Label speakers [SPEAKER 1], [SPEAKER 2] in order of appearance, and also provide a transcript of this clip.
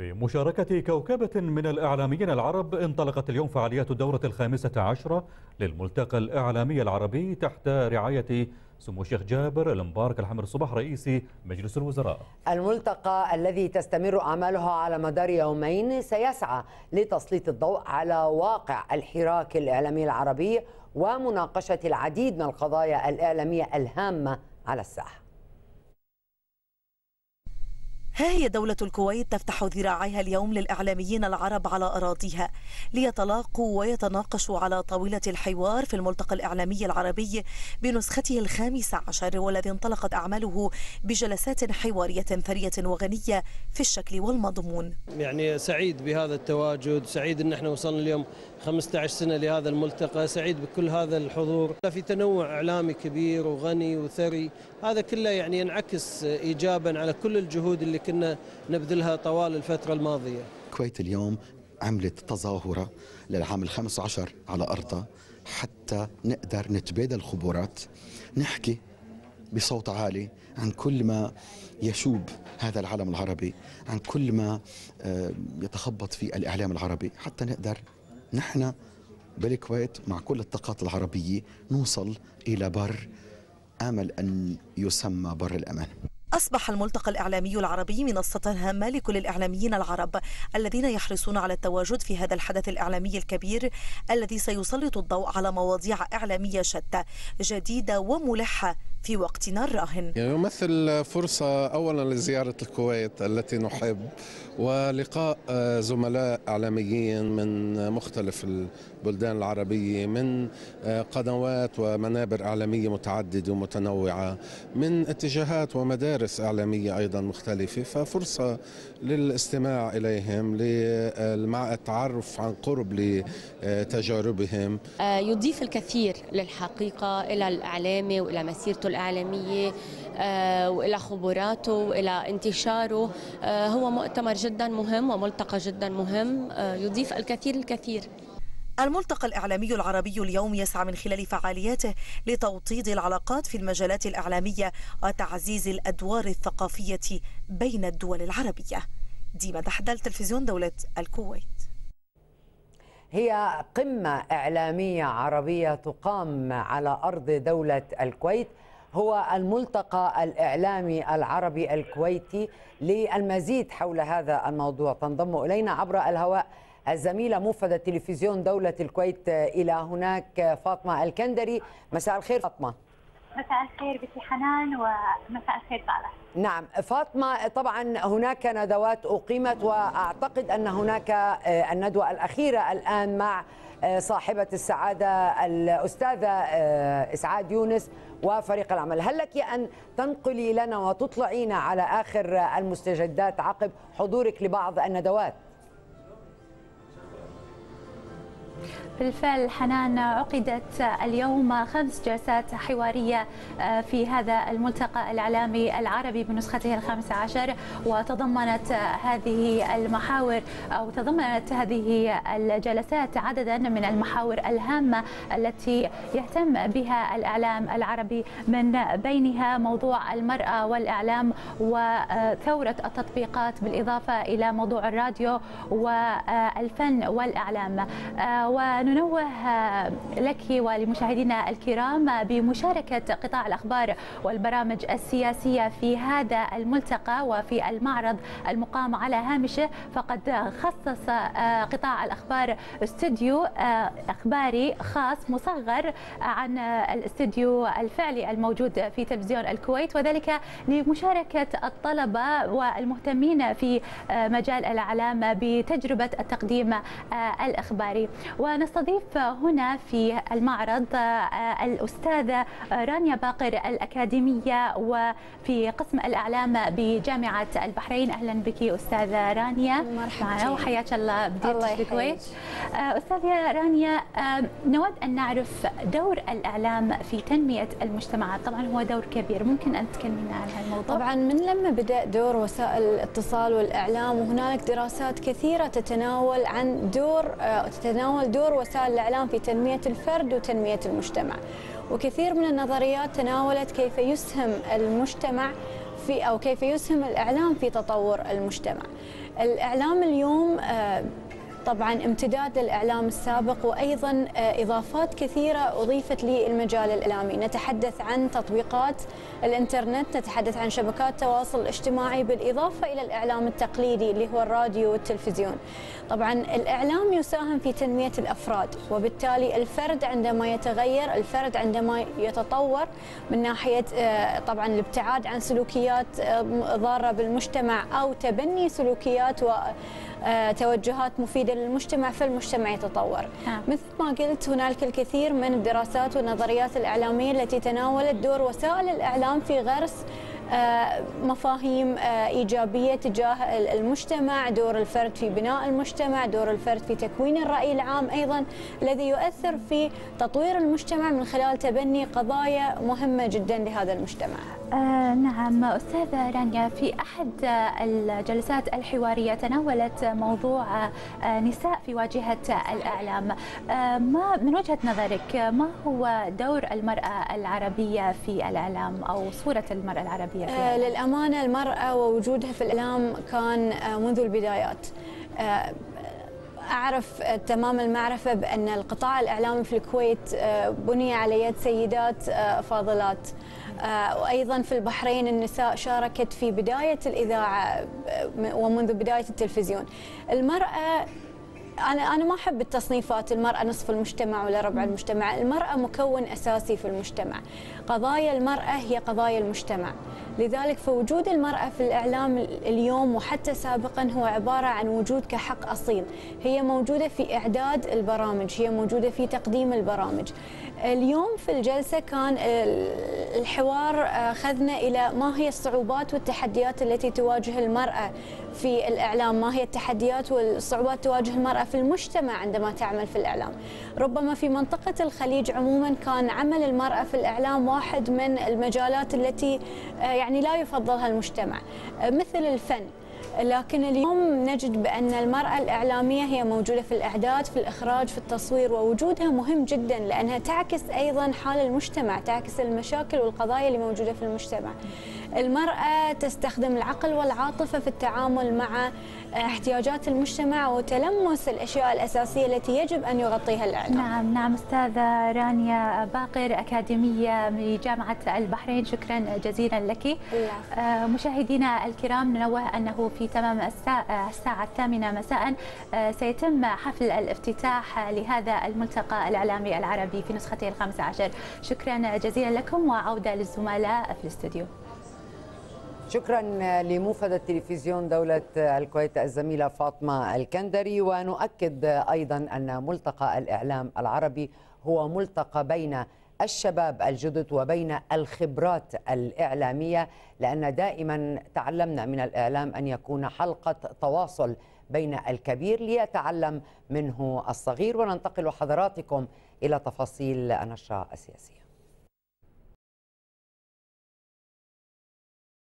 [SPEAKER 1] بمشاركة كوكبة من الإعلاميين العرب انطلقت اليوم فعاليات الدورة الخامسة عشرة للملتقى الإعلامي العربي تحت رعاية سمو الشيخ جابر المبارك الحمر الصباح رئيس مجلس الوزراء.
[SPEAKER 2] الملتقى الذي تستمر أعماله على مدار يومين سيسعى لتسليط الضوء على واقع الحراك الإعلامي العربي ومناقشة العديد من القضايا الإعلامية الهامة على الساحة.
[SPEAKER 3] ها هي دولة الكويت تفتح ذراعيها اليوم للإعلاميين العرب على أراضيها ليتلاقوا ويتناقشوا على طاولة الحوار في الملتقى الإعلامي العربي بنسخته الخامسة عشر والذي انطلقت أعماله بجلسات حوارية ثرية وغنية في الشكل والمضمون.
[SPEAKER 4] يعني سعيد بهذا التواجد سعيد أن إحنا وصلنا اليوم 15 سنة لهذا الملتقى سعيد بكل هذا الحضور. في تنوع إعلامي كبير وغني وثري هذا كله يعني ينعكس إيجابا على كل الجهود اللي كنا نبذلها طوال الفترة الماضية.
[SPEAKER 5] الكويت اليوم عملت تظاهرة للعام الخامس عشر على أرضها حتى نقدر نتبادل الخبرات. نحكي بصوت عالي عن كل ما يشوب هذا العالم العربي عن كل ما يتخبط في الإعلام العربي. حتى نقدر نحن بالكويت مع كل الطاقات العربية نوصل إلى بر آمل أن يسمى بر الأمان.
[SPEAKER 3] أصبح الملتقى الإعلامي العربي منصة هامة لكل الإعلاميين العرب الذين يحرصون على التواجد في هذا الحدث الإعلامي الكبير الذي سيسلط الضوء على مواضيع إعلامية شتى جديدة وملحة. في وقتنا الراهن.
[SPEAKER 6] يمثل فرصة أولا لزيارة الكويت التي نحب ولقاء زملاء إعلاميين من مختلف البلدان العربية من قنوات ومنابر إعلامية متعددة ومتنوعة من اتجاهات ومدارس إعلامية أيضا مختلفة. ففرصة للاستماع إليهم للتعرف عن قرب لتجاربهم.
[SPEAKER 7] يضيف الكثير للحقيقة إلى الإعلامي وإلى مسيرته الإعلامية وإلى خبراته وإلى انتشاره. هو مؤتمر جدا مهم وملتقى جدا مهم يضيف الكثير الكثير.
[SPEAKER 3] الملتقى الإعلامي العربي اليوم يسعى من خلال فعالياته لتوطيد العلاقات في المجالات الإعلامية وتعزيز الأدوار الثقافية بين الدول العربية. ديما دحدل تلفزيون دولة الكويت.
[SPEAKER 2] هي قمة إعلامية عربية تقام على أرض دولة الكويت. هو الملتقى الإعلامي العربي الكويتي للمزيد حول هذا الموضوع. تنضم إلينا عبر الهواء الزميلة موفدة تلفزيون دولة الكويت إلى هناك فاطمة الكندري. مساء الخير فاطمة.
[SPEAKER 8] مساء الخير بتي حنان ومساء الخير صالح
[SPEAKER 2] نعم فاطمة طبعا هناك ندوات أقيمت وأعتقد أن هناك الندوة الأخيرة الآن مع صاحبة السعادة الأستاذة إسعاد يونس وفريق العمل هل لك أن تنقلي لنا وتطلعين على آخر المستجدات عقب حضورك لبعض الندوات؟
[SPEAKER 8] بالفعل حنان عقدت اليوم خمس جلسات حوارية في هذا الملتقى الإعلامي العربي بنسخته الخامسة عشر وتضمنت هذه المحاور أو تضمنت هذه الجلسات عددا من المحاور الهامة التي يهتم بها الإعلام العربي. من بينها موضوع المرأة والإعلام وثورة التطبيقات بالإضافة إلى موضوع الراديو والفن والإعلام. وننوه لك ولمشاهدينا الكرام بمشاركة قطاع الأخبار والبرامج السياسية في هذا الملتقى وفي المعرض المقام على هامشه فقد خصص قطاع الأخبار استوديو أخباري خاص مصغر عن الاستوديو الفعلي الموجود في تلفزيون الكويت وذلك لمشاركة الطلبة والمهتمين في مجال الإعلام بتجربة التقديم الإخباري. ونستضيف هنا في المعرض الأستاذة رانيا باقر الأكاديمية وفي قسم الإعلام بجامعة البحرين. أهلا بك أستاذة رانيا.
[SPEAKER 9] معنا
[SPEAKER 8] وحياك الله بديت الكويت أستاذة رانيا نود أن نعرف دور الإعلام في تنمية المجتمعات طبعا هو دور كبير. ممكن أن تكلمينا عن هالموضوع؟
[SPEAKER 9] طبعا من لما بدأ دور وسائل الاتصال والإعلام وهنالك دراسات كثيرة تتناول عن دور تتناول دور وسائل الإعلام في تنمية الفرد وتنمية المجتمع. وكثير من النظريات تناولت كيف يسهم المجتمع في أو كيف يسهم الإعلام في تطور المجتمع. الإعلام اليوم آه، طبعا امتداد للإعلام السابق وأيضا آه، إضافات كثيرة أضيفت للمجال الإعلامي، نتحدث عن تطبيقات الإنترنت، نتحدث عن شبكات التواصل الاجتماعي بالإضافة إلى الإعلام التقليدي اللي هو الراديو والتلفزيون. طبعا الإعلام يساهم في تنمية الأفراد وبالتالي الفرد عندما يتغير، الفرد عندما يتطور من ناحية آه، طبعا الابتعاد عن سلوكيات آه، ضارة بالمجتمع أو تبني سلوكيات و توجهات مفيدة للمجتمع فالمجتمع يتطور
[SPEAKER 8] نعم.
[SPEAKER 9] مثل ما قلت هنالك الكثير من الدراسات والنظريات الإعلامية التي تناولت دور وسائل الإعلام في غرس آه، مفاهيم آه، إيجابية تجاه المجتمع دور الفرد في بناء المجتمع دور الفرد في تكوين الرأي العام أيضا الذي يؤثر في تطوير المجتمع من خلال تبني قضايا مهمة جدا لهذا المجتمع
[SPEAKER 8] آه نعم. أستاذة رانيا في أحد الجلسات الحوارية تناولت موضوع آه نساء في واجهة الإعلام. آه ما من وجهة نظرك ما هو دور المرأة العربية في الإعلام أو صورة المرأة العربية في الإعلام؟
[SPEAKER 9] للأمانة المرأة ووجودها في الإعلام كان منذ البدايات. أعرف تمام المعرفة بأن القطاع الإعلامي في الكويت آه، بني على يد سيدات آه، فاضلات. آه، وأيضا في البحرين النساء شاركت في بداية الإذاعة ومنذ بداية التلفزيون. المرأة أنا أنا ما أحب التصنيفات المرأة نصف المجتمع ولا ربع المجتمع، المرأة مكون أساسي في المجتمع. قضايا المرأة هي قضايا المجتمع. لذلك فوجود المرأة في الإعلام اليوم وحتى سابقا هو عبارة عن وجود كحق أصيل. هي موجودة في إعداد البرامج، هي موجودة في تقديم البرامج. اليوم في الجلسة كان الحوار أخذنا إلى ما هي الصعوبات والتحديات التي تواجه المرأة في الإعلام؟ ما هي التحديات والصعوبات تواجه المرأة في المجتمع عندما تعمل في الإعلام؟ ربما في منطقة الخليج عموما كان عمل المرأة في الإعلام واحد من المجالات التي يعني لا يفضلها المجتمع. مثل الفن. لكن اليوم نجد بأن المرأة الإعلامية هي موجودة في الإعداد في الإخراج في التصوير ووجودها مهم جدا لأنها تعكس أيضا حال المجتمع تعكس المشاكل والقضايا اللي موجودة في المجتمع. المرأة تستخدم العقل والعاطفة في التعامل مع احتياجات المجتمع وتلمس الأشياء الأساسية التي يجب أن يغطيها الإعلام.
[SPEAKER 8] نعم نعم أستاذة رانيا باقر أكاديمية من جامعة البحرين. شكرا جزيلا لك. آه، مشاهدينا الكرام ننوه أنه في تمام الساعة, الساعة الثامنة مساء. آه، سيتم حفل الافتتاح لهذا الملتقى الإعلامي العربي في نسخته الخامسة عشر. شكرا جزيلا لكم وعودة للزملاء في الاستوديو.
[SPEAKER 2] شكرا لموفد التلفزيون دولة الكويت الزميلة فاطمة الكندري ونؤكد أيضا أن ملتقى الإعلام العربي هو ملتقى بين الشباب الجدد وبين الخبرات الإعلامية لأن دائما تعلمنا من الإعلام أن يكون حلقة تواصل بين الكبير ليتعلم منه الصغير. وننتقل حضراتكم إلى تفاصيل النشرة السياسية